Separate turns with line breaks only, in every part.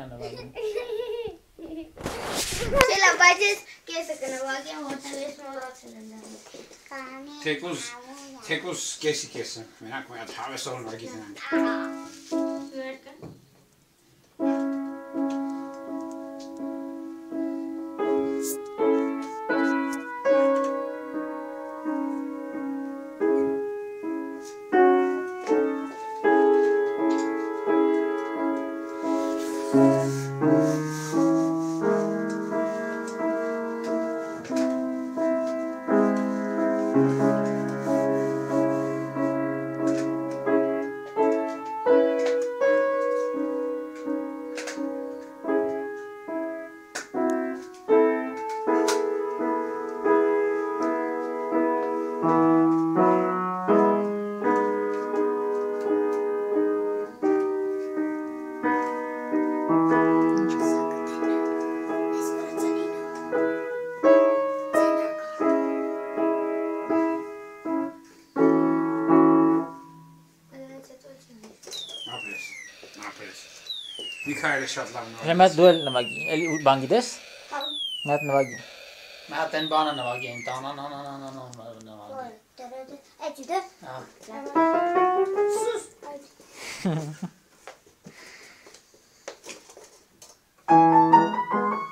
Կամիլան նվագում։
Չելա, բայց ես կեսը կնվագեմ, որտեղ ես մոռացել եմ դրանից։
Թեկուզ թեկուզ կեսի կեսը։ Մենակ մի հատ հավեսով նվագի դրանք։
Վերքը։
Ricardo shot lang. Namat duel na mag
bangides.
Nat na wagi. Maten bana na wagi. Ta
na na
na
na na na wagi. Ecide.
Ah.
Sus. Thank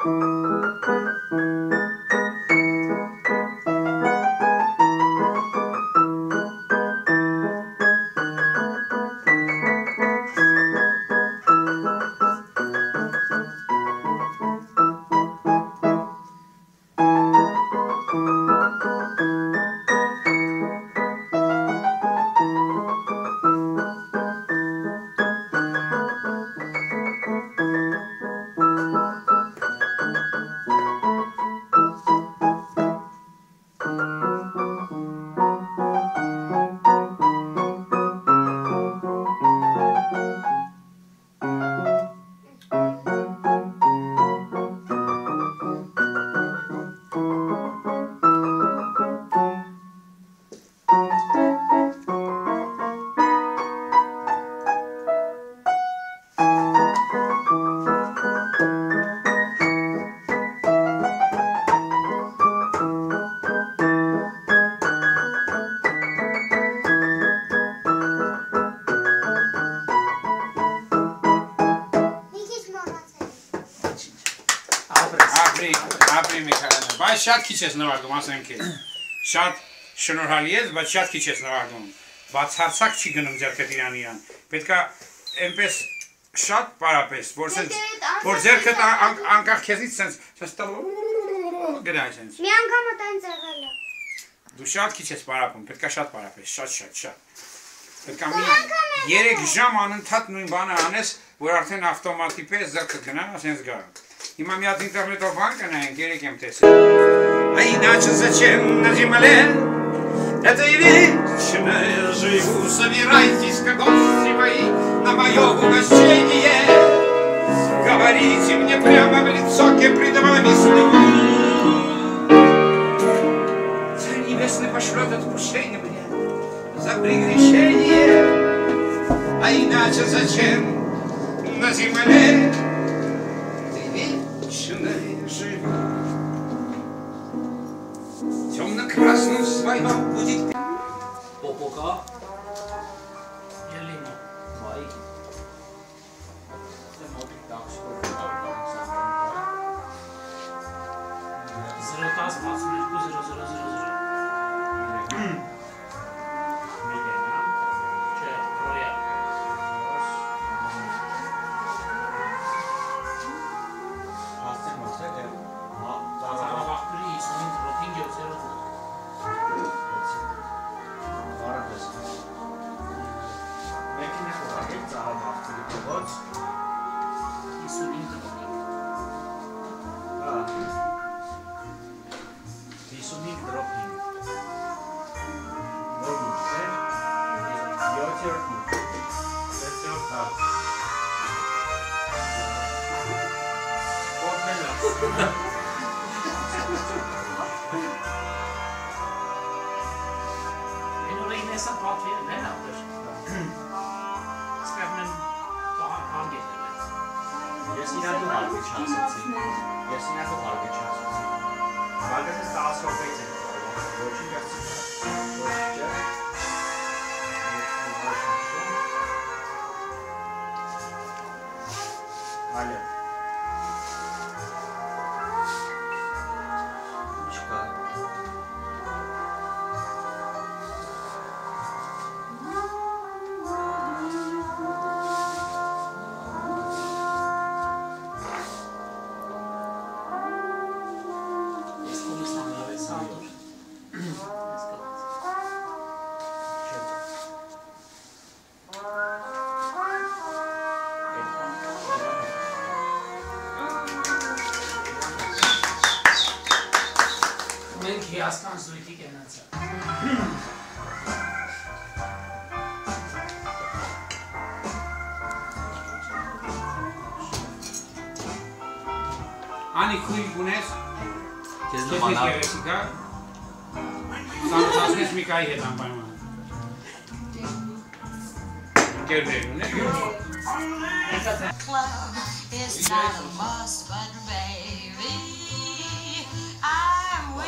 you. Բայց շատ քիչ ես նվագում, ասեմ քեզ։ Շատ շնորհալի ես, բայց շատ քիչ ես նվագում։ Բացարձակ չի գնում ձերքդ Իրանիան։ Պետքա այնպես շատ պարապես, որ սենց որ ձերքդ ան- ան- անկախ քեզից սենց սենց գնա սենց։
Մի անգամ տենց եղել է։
Դու շատ քիչ ես պարապում, պետքա շատ պարապես, շատ շատ շատ։ Պետքա մի 3 ժամ անընդհատ նույն բանը անես, որ արդեն ավտոմատի պես ձեռքը գնա, ասենց գա։ Имам я от интернет-банка на Ангеликем Тесе. А иначе зачем на земле это и вечное живу? Собирайтесь, как гости мои, на мое угощение. Говорите мне прямо в лицо, кем пред вами стою. Царь небесный пошлет отпущение мне за прегрешение. А иначе зачем на земле 发一发，估计。我
我高。年龄吗？可以。毛。十十十十十十。嗯。En hoe in nästan par till den Anders. Ska men ta hand i det.
Ես իրան դու հարգը չասացի։ Ես իրան դու հարգը չասացի։ Հարգը 10 րոպեից եմ կարող։ Ոչինչ
Gas kannst du richtig ändern. Ani cui
punes. Ce zi
mă
la?
S-a
scris mica e la mai mă. Chiar de nu.
Club is not a must, but baby.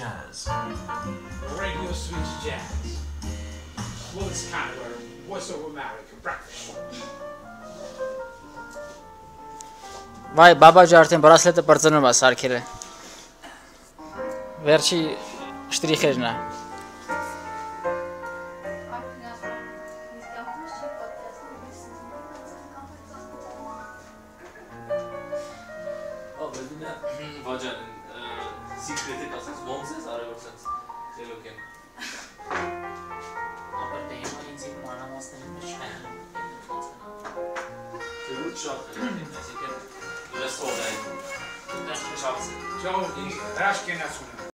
Jazz.
Radio Sweet Jazz. Willis Conway, Voice of America, breakfast.
Վայ, բաբաջը արդեն բրասլետը բրծնում է սարքել է։ Վերջի շտրիխերն է։ still looking. Apparteneva insieme
alla mostra di Pescello. Ferruccio, la sola. Ciao.
Ciao, Raschke National.